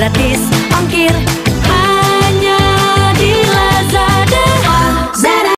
gratis ongkir